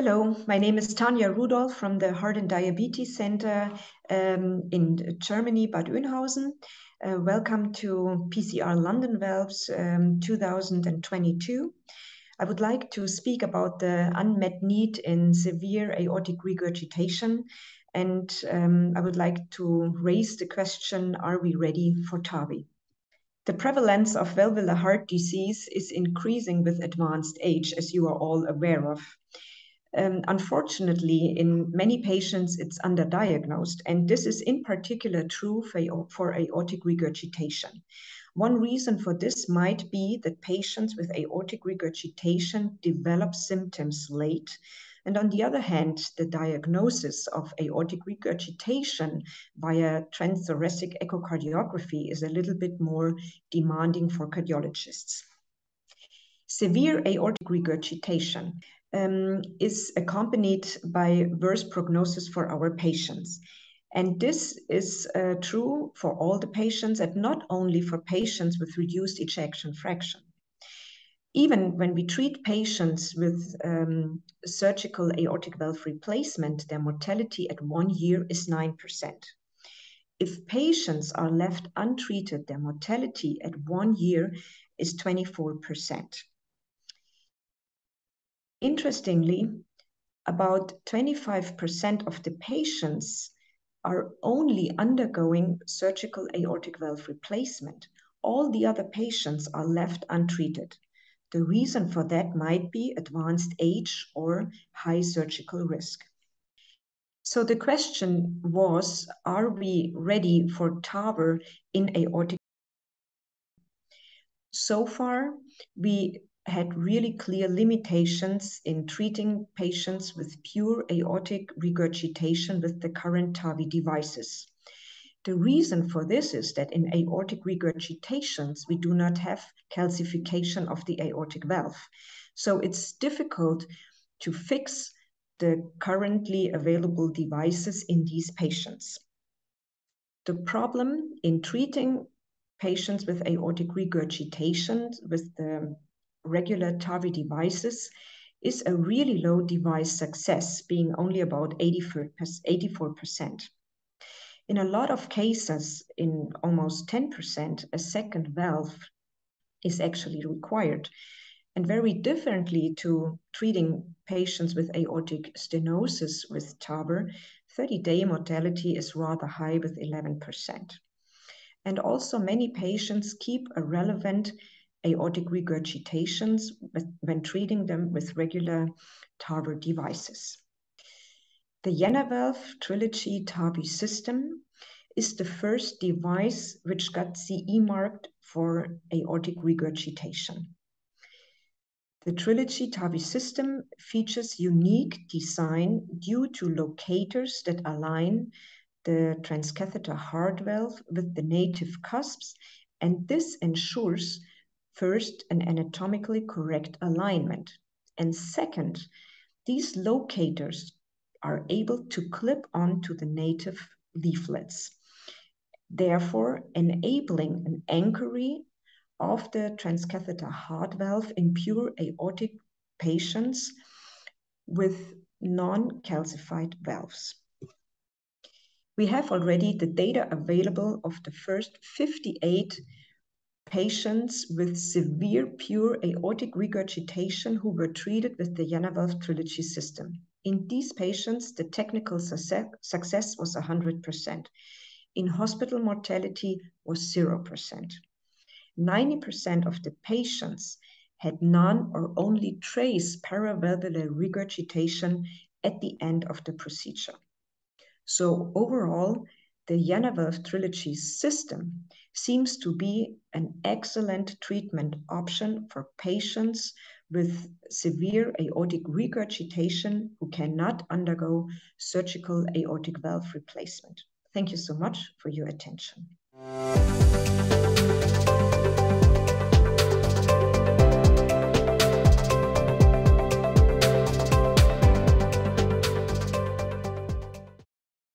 Hello, my name is Tanja Rudolph from the Heart and Diabetes Center um, in Germany, Bad Oeynhausen. Uh, welcome to PCR London Valves um, 2022. I would like to speak about the unmet need in severe aortic regurgitation. And um, I would like to raise the question, are we ready for TAVI? The prevalence of valvular heart disease is increasing with advanced age, as you are all aware of. Um, unfortunately, in many patients, it's underdiagnosed, and this is in particular true for, for aortic regurgitation. One reason for this might be that patients with aortic regurgitation develop symptoms late. And on the other hand, the diagnosis of aortic regurgitation via transthoracic echocardiography is a little bit more demanding for cardiologists. Severe aortic regurgitation um, is accompanied by worse prognosis for our patients. And this is uh, true for all the patients and not only for patients with reduced ejection fraction. Even when we treat patients with um, surgical aortic valve replacement, their mortality at one year is 9%. If patients are left untreated, their mortality at one year is 24%. Interestingly, about 25% of the patients are only undergoing surgical aortic valve replacement. All the other patients are left untreated. The reason for that might be advanced age or high surgical risk. So the question was, are we ready for TAVR in aortic? So far, we had really clear limitations in treating patients with pure aortic regurgitation with the current TAVI devices. The reason for this is that in aortic regurgitations, we do not have calcification of the aortic valve. So it's difficult to fix the currently available devices in these patients. The problem in treating patients with aortic regurgitation with the regular TAVI devices is a really low device success, being only about 84%. In a lot of cases, in almost 10%, a second valve is actually required. And very differently to treating patients with aortic stenosis with TAVR, 30-day mortality is rather high with 11%. And also many patients keep a relevant aortic regurgitations when treating them with regular TAVR devices. The JenaValve Trilogy TAVI system is the first device which got CE marked for aortic regurgitation. The Trilogy TAVI system features unique design due to locators that align the transcatheter heart valve with the native cusps, and this ensures First, an anatomically correct alignment. And second, these locators are able to clip onto the native leaflets, therefore enabling an anchoring of the transcatheter heart valve in pure aortic patients with non-calcified valves. We have already the data available of the first 58 patients with severe pure aortic regurgitation who were treated with the JenaValve Trilogy system. In these patients, the technical success was 100%. In hospital mortality was 0%. 90% of the patients had none or only trace paravalvular regurgitation at the end of the procedure. So overall, the JenaValve Trilogy system seems to be an excellent treatment option for patients with severe aortic regurgitation who cannot undergo surgical aortic valve replacement. Thank you so much for your attention.